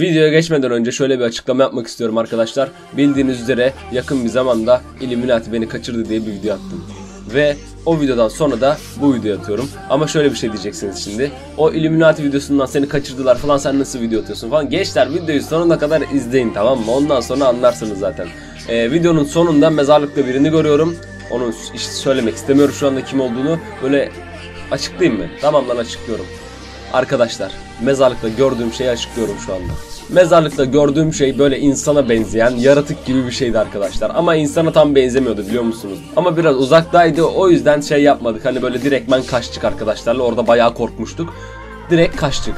Videoya geçmeden önce şöyle bir açıklama yapmak istiyorum arkadaşlar. Bildiğiniz üzere yakın bir zamanda Illuminati beni kaçırdı diye bir video attım. Ve o videodan sonra da bu videoyu atıyorum. Ama şöyle bir şey diyeceksiniz şimdi. O Illuminati videosundan seni kaçırdılar falan sen nasıl video atıyorsun falan. Gençler videoyu sonuna kadar izleyin tamam mı? Ondan sonra anlarsınız zaten. Ee, videonun sonunda mezarlıkta birini görüyorum. Onu işte söylemek istemiyorum şu anda kim olduğunu. Böyle açıklayayım mı? Tamam lan açıklıyorum. Arkadaşlar mezarlıkta gördüğüm şeyi açıklıyorum şu anda. Mezarlıkta gördüğüm şey böyle insana benzeyen yaratık gibi bir şeydi arkadaşlar. Ama insana tam benzemiyordu biliyor musunuz? Ama biraz uzaktaydı o yüzden şey yapmadık. Hani böyle direktmen kaçtık arkadaşlarla orada bayağı korkmuştuk. Direkt kaçtık.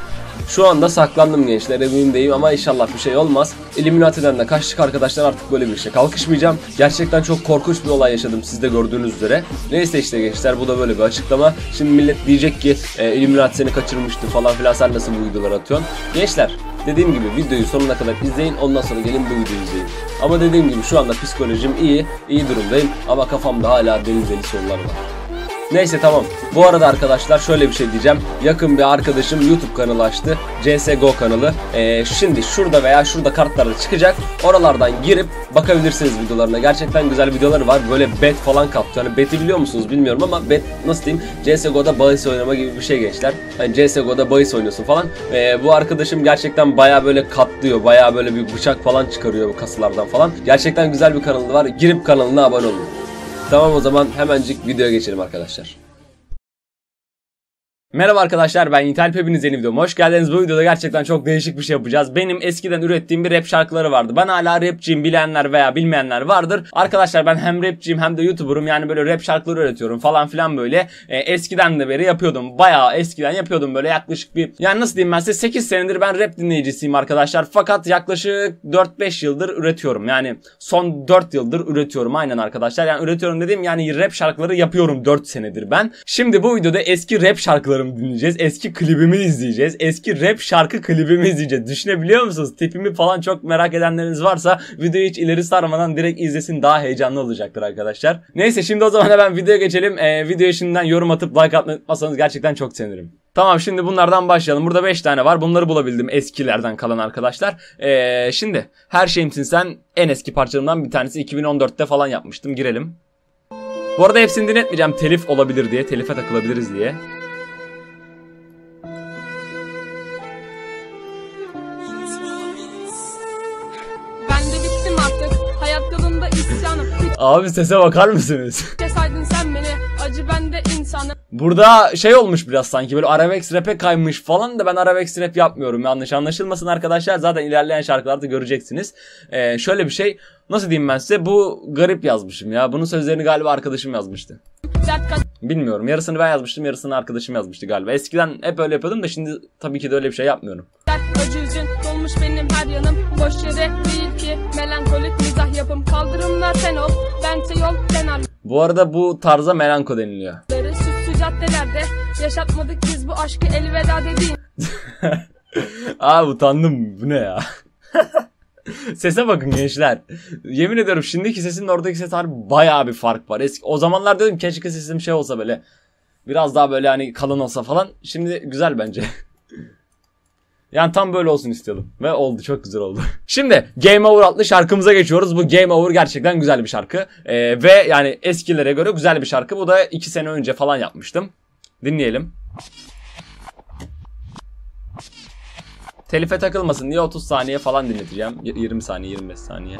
Şu anda saklandım gençler evimdeyim ama inşallah bir şey olmaz. Illuminati'den de kaçtık arkadaşlar artık böyle bir şey kalkışmayacağım. Gerçekten çok korkunç bir olay yaşadım siz de gördüğünüz üzere. Neyse işte gençler bu da böyle bir açıklama. Şimdi millet diyecek ki e, Illuminati seni kaçırmıştı falan filan sen nasıl bu videoları atıyorsun. Gençler dediğim gibi videoyu sonuna kadar izleyin ondan sonra gelin bu videoyu izleyin. Ama dediğim gibi şu anda psikolojim iyi, iyi durumdayım ama kafamda hala deli deli sorular var. Neyse tamam. Bu arada arkadaşlar şöyle bir şey diyeceğim. Yakın bir arkadaşım YouTube kanalı açtı. CSGO kanalı. Ee, şimdi şurada veya şurada kartlarda çıkacak. Oralardan girip bakabilirsiniz videolarına. Gerçekten güzel videoları var. Böyle bet falan kaptı. Yani beti biliyor musunuz bilmiyorum ama bet nasıl diyeyim? CSGO'da bahis oynama gibi bir şey gençler. Hani CSGO'da bahis oynuyorsun falan. Ee, bu arkadaşım gerçekten baya böyle katlıyor. Baya böyle bir bıçak falan çıkarıyor bu kasılardan falan. Gerçekten güzel bir kanalı var. Girip kanalına abone olun. Tamam o zaman hemencik videoya geçelim arkadaşlar. Merhaba arkadaşlar ben Yiğit Alp hepiniz yeni videoma hoş geldiniz. Bu videoda gerçekten çok değişik bir şey yapacağız. Benim eskiden ürettiğim bir rap şarkıları vardı. Ben hala rapçiyim bilenler veya bilmeyenler vardır. Arkadaşlar ben hem rapçiyim hem de YouTuber'ım yani böyle rap şarkıları üretiyorum falan filan böyle. E, eskiden de beri yapıyordum. Bayağı eskiden yapıyordum böyle yaklaşık bir yani nasıl diyeyim ben size 8 senedir ben rap dinleyicisiyim arkadaşlar. Fakat yaklaşık 4-5 yıldır üretiyorum. Yani son 4 yıldır üretiyorum aynen arkadaşlar. Yani üretiyorum dediğim yani rap şarkıları yapıyorum 4 senedir ben. Şimdi bu videoda eski rap şarkıları şarkılarımı dinleyeceğiz. Eski klibimi izleyeceğiz. Eski rap şarkı klibimi izleyeceğiz. Düşünebiliyor musunuz? Tipimi falan çok merak edenleriniz varsa videoyu hiç ileri sarmadan direkt izlesin daha heyecanlı olacaktır arkadaşlar. Neyse şimdi o zaman hemen videoya geçelim. Ee, videoya şimdiden yorum atıp like atmayı gerçekten çok sevinirim. Tamam şimdi bunlardan başlayalım. Burada 5 tane var. Bunları bulabildim eskilerden kalan arkadaşlar. Ee, şimdi her şeyimsin sen en eski parçalarımdan bir tanesi 2014'te falan yapmıştım. Girelim. Bu arada hepsini dinletmeyeceğim telif olabilir diye, telife takılabiliriz diye. Abi sese bakar mısınız? Cesaydın sen beni acı bende insanım. Burada şey olmuş biraz sanki böyle Arabex rap'e kaymış falan da ben Arabex rap yapmıyorum. Yanlış anlaşılmasın arkadaşlar. Zaten ilerleyen şarkılarda göreceksiniz. Ee, şöyle bir şey nasıl diyeyim ben size bu garip yazmışım ya. Bunun sözlerini galiba arkadaşım yazmıştı. Bilmiyorum. Yarısını ben yazmıştım, yarısını arkadaşım yazmıştı galiba. Eskiden hep öyle yapıyordum da şimdi tabii ki de öyle bir şey yapmıyorum. Dert acı üzün dolmuş benim her yanım. Boş yere değil ki melankolik yapım. Kaldırımlar sen ol, bense yol kenarları. Bu arada bu tarza melanko deniliyor. Süslü caddelerde yaşatmadık biz bu aşkı elveda dediğin. Aa utandım. Bu ne ya? Sese bakın gençler. Yemin ediyorum şimdiki sesimle oradaki ses harbi bayağı bir fark var. Eski, o zamanlar dedim keşke sesim şey olsa böyle. Biraz daha böyle hani kalın olsa falan. Şimdi güzel bence. Yani tam böyle olsun istiyordum. Ve oldu çok güzel oldu. Şimdi Game Over adlı şarkımıza geçiyoruz. Bu Game Over gerçekten güzel bir şarkı. Ee, ve yani eskilere göre güzel bir şarkı. Bu da 2 sene önce falan yapmıştım. Dinleyelim. Telife takılmasın diye 30 saniye falan dinleteceğim. 20 saniye 25 saniye.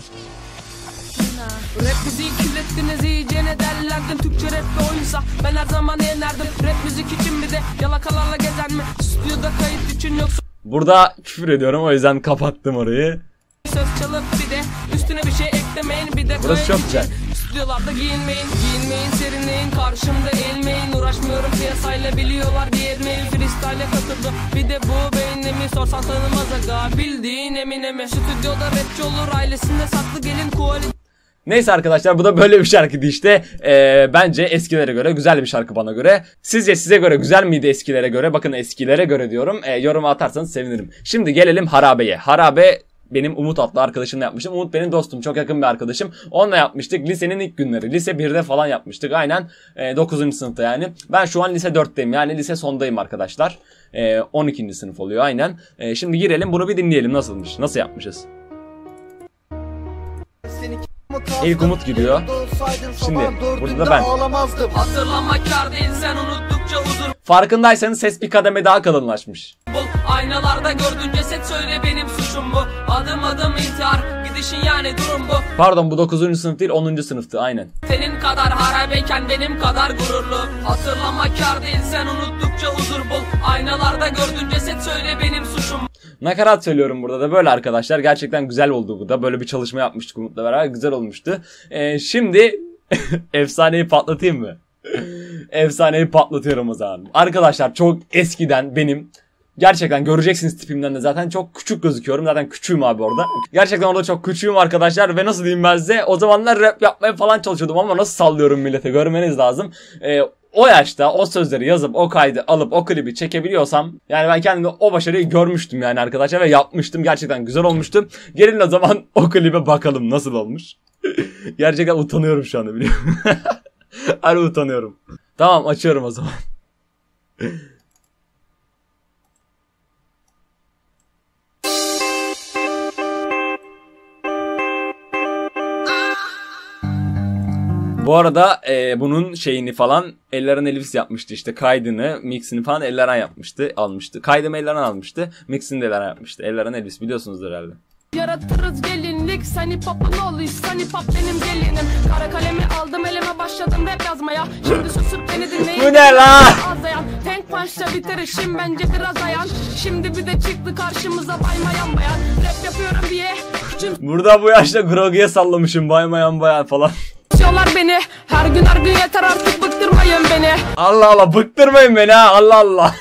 Rap müziği kirlettiniz iyice ne derlerdim Türkçe rap bir oyunsa ben her zaman yenerdim Rap müzik için bir de yalakalarla gezen mi Stüdyoda kayıt için yoksa Burada küfür ediyorum o yüzden kapattım orayı. Söz çalıp bir de üstüne bir şey eklemeyin bir de Burası çok güzel. Stüdyolarda giyinmeyin, giyinmeyin, serinleyin Karşımda eğilmeyin, uğraşmıyorum piyasayla Biliyorlar diyemeyin, freestyle katıldım Bir de bu beynimi sorsan tanımaz aga Bildiğin Eminem'i Stüdyoda rapçi olur, ailesinde saklı gelin kualite Neyse arkadaşlar bu da böyle bir şarkıydı işte. Ee, bence eskilere göre güzel bir şarkı bana göre. Sizce size göre güzel miydi eskilere göre? Bakın eskilere göre diyorum. Ee, yoruma atarsanız sevinirim. Şimdi gelelim Harabe'ye. Harabe benim Umut adlı arkadaşımla yapmıştım. Umut benim dostum. Çok yakın bir arkadaşım. Onunla yapmıştık. Lisenin ilk günleri. Lise 1'de falan yapmıştık. Aynen. E, 9. sınıfta yani. Ben şu an lise 4'teyim. Yani lise sondayım arkadaşlar. Ee, 12. sınıf oluyor aynen. Ee, şimdi girelim bunu bir dinleyelim nasılmış. Nasıl yapmışız. İlk Umut giriyor. Şimdi burada da ben. Hatırlamak kar değil sen unuttukça huzur Farkındaysanız ses bir kademe daha kalınlaşmış. Aynalarda gördüğün ceset söyle benim suçum bu Adım adım intihar gidişin yani durum bu Pardon bu 9. sınıf değil 10. sınıftı aynen. Senin kadar harabeyken benim kadar gururlu Hatırlamak kar değil sen unuttukça huzur bul Aynalarda gördüğün ceset söyle benim suçum Nakarat söylüyorum burada da böyle arkadaşlar. Gerçekten güzel oldu bu da. Böyle bir çalışma yapmıştık Umut'la beraber. Güzel olmuştu. Ee, şimdi efsaneyi patlatayım mı? efsaneyi patlatıyorum o zaman. Arkadaşlar çok eskiden benim Gerçekten göreceksiniz tipimden de zaten çok küçük gözüküyorum. Zaten küçüğüm abi orada. Gerçekten orada çok küçüğüm arkadaşlar ve nasıl diyeyim ben size o zamanlar rap yapmaya falan çalışıyordum ama nasıl sallıyorum millete görmeniz lazım. Ee, o yaşta o sözleri yazıp o kaydı alıp o klibi çekebiliyorsam yani ben kendimde o başarıyı görmüştüm yani arkadaşlar ve yapmıştım. Gerçekten güzel olmuştu. Gelin o zaman o klibe bakalım nasıl olmuş. Gerçekten utanıyorum şu anda biliyorum. Harbi utanıyorum. Tamam açıyorum o zaman. Bu arada e, bunun şeyini falan Elleren Elvis yapmıştı işte kaydını, mixini falan Elleren yapmıştı, almıştı. Kaydımı Elleren almıştı, mixini de Elleren yapmıştı. Elleren Elvis biliyorsunuzdur herhalde. Yaratırız gelinlik Sen hip hop'un oğlu sen hip hop benim gelinim Kara kalemi aldım elime başladım rap yazmaya Şimdi susup beni dinleyin Bu ne la? Tank punch'la bitirişim bence biraz ayan Şimdi bir de çıktı karşımıza baymayan bayan Rap yapıyorum diye Burada bu yaşta Grogu'ya sallamışım baymayan bayan falan. Küçümsüyorlar beni. Her gün her gün yeter artık bıktırmayın beni. Allah Allah bıktırmayın beni ha Allah Allah.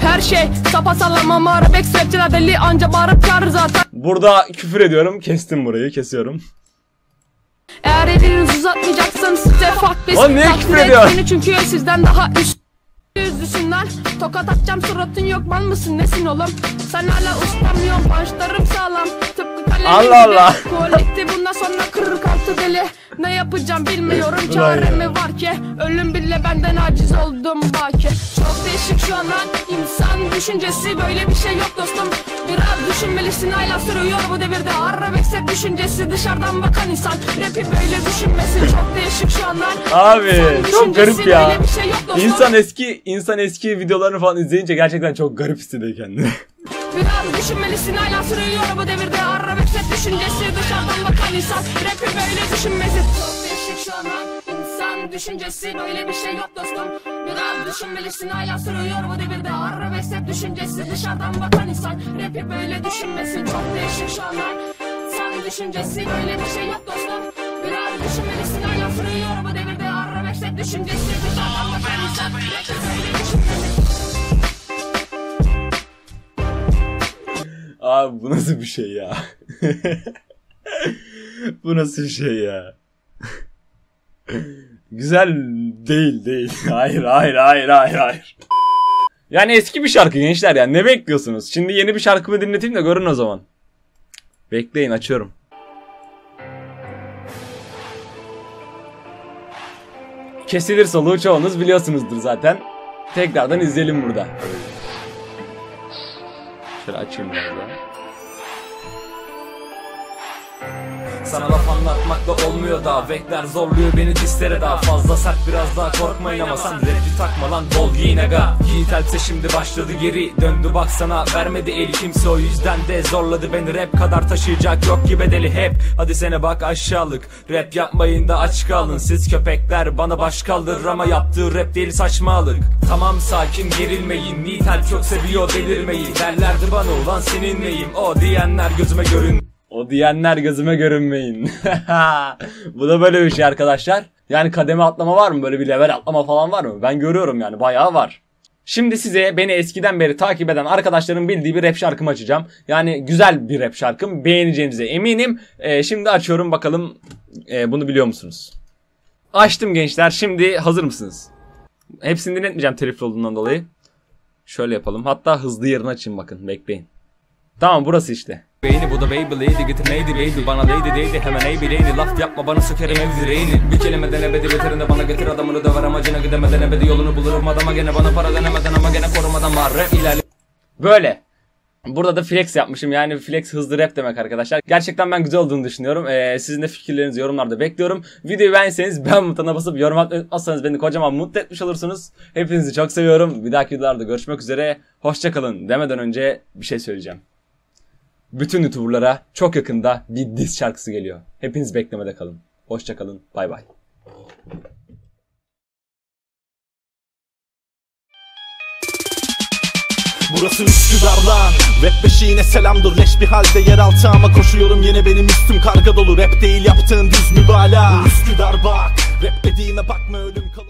Her şey sapasağlam ama Arabex rapçiler deli anca bağırıp çağırır zaten. Burada küfür ediyorum kestim burayı kesiyorum. Eğer elinizi uzatmayacaksın size fuck Oğlum niye küfür ediyor? etmeni çünkü sizden daha üst Yüzlüsünler Tokat atacağım suratın yok mal mısın nesin oğlum? Sen hala ustamıyorsun punchlarım sağlam. Kalemin Allah. Allah. Kolekti bundan sonra kırır kalktı deli. Ne yapacağım bilmiyorum. Çare mi var ki? Ölüm bile benden aciz oldum baki. Çok değişik şu an insan düşüncesi Böyle bir şey yok dostum. Biraz düşünmelisin. Hala sürüyor bu devirde. Arabesk hep düşüncesi dışarıdan bakan insan. Rapi böyle düşünmesi çok değişik şu an Abi çok garip ya. şey. İnsan eski insan eski videolarını falan izleyince gerçekten çok garip hissediyor kendini. Biraz düşünmelisin hala sürüyor bu devirde. Arabesk hep düşüncesi dışarıdan bakan insan. Rapi böyle düşünmesi. Çok değişik şu an İnsan düşüncesi böyle bir şey yok dostum. Biraz düşünmelisin hala sürüyor bu devirde. Arabesk hep düşüncesi dışarıdan bakan insan. Rapi böyle düşünmesi. Çok değişik şu an İnsan düşüncesi böyle bir şey yok dostum. Biraz düşünmelisin hala sürüyor bu devirde. Arabesk hep düşüncesi dışarıdan bakan insan. Rapi böyle düşünmesi Abi bu nasıl bir şey ya? bu nasıl bir şey ya? Güzel değil değil. Hayır hayır hayır hayır hayır. Yani eski bir şarkı gençler yani ne bekliyorsunuz? Şimdi yeni bir şarkımı dinleteyim de görün o zaman. Bekleyin açıyorum. Kesilir soluğu çoğunuz biliyorsunuzdur zaten. Tekrardan izleyelim burada. Şöyle açayım biraz daha. Sana laf anlatmakla olmuyor da Vekler zorluyor beni dislere daha. Fazla sert biraz daha korkmayın ama sen rapçi takma lan bol giyin aga. Yiğit Elbise şimdi başladı geri. Döndü baksana vermedi eli kimse. O yüzden de Zorladı beni. Rap kadar taşıyacak yok ki bedeli hep. Hadi sene bak aşağılık. Rap yapmayın da aç kalın. Siz köpekler bana baş kaldırır ama yaptığı rap değil saçmalık. Tamam sakin gerilmeyin. Yiğit Elp çok seviyor delirmeyi Derlerdi bana ulan senin neyim? O diyenler gözüme görün O diyenler gözüme görünmeyin. Bu da böyle bir şey arkadaşlar. Yani kademe atlama var mı? Böyle bir level atlama falan var mı? Ben görüyorum yani bayağı var. Şimdi size beni eskiden beri takip eden arkadaşların bildiği bir rap şarkımı açacağım. Yani güzel bir rap şarkım. Beğeneceğinize eminim. Ee, şimdi açıyorum bakalım e, bunu biliyor musunuz? Açtım gençler. Şimdi hazır mısınız? Hepsini dinletmeyeceğim telifli olduğundan dolayı. Şöyle yapalım. Hatta hızlı yerini açayım bakın. Bekleyin. Tamam burası işte. Beyni bu da lady getir neydi baby Bana lady değdi hemen ey bileyni Laf yapma bana sökerim ev direğini Bir kelimeden ebedi beterini bana getir adamını döver amacına gidemeden ebedi yolunu bulurum adama gene bana para denemeden ama gene korumadan var rap ilerliyor Böyle. Burada da flex yapmışım. Yani flex hızlı rap demek arkadaşlar. Gerçekten ben güzel olduğunu düşünüyorum. Ee, sizin de fikirlerinizi yorumlarda bekliyorum. Videoyu beğenseniz ben butonuna basıp yorum atmayı unutmazsanız beni kocaman mutlu etmiş olursunuz. Hepinizi çok seviyorum. Bir dahaki videolarda görüşmek üzere. Hoşçakalın demeden önce bir şey söyleyeceğim. Bütün YouTuber'lara çok yakında bir diss şarkısı geliyor. Hepiniz beklemede kalın. Hoşçakalın. Bay bay. Burası Üsküdar lan Rap beşiğine selamdır leş bir halde yeraltı ama koşuyorum yine benim üstüm karga dolu Rap değil yaptığın düz mübalağa Üsküdar bak Rap dediğime bakma ölüm kalım